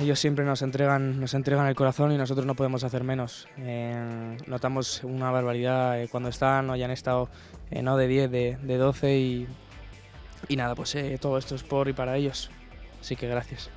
ellos siempre nos entregan, nos entregan el corazón y nosotros no podemos hacer menos. Eh, notamos una barbaridad eh, cuando están o ya han estado eh, no de 10, de, de 12 y, y nada, pues eh, todo esto es por y para ellos. Así que gracias.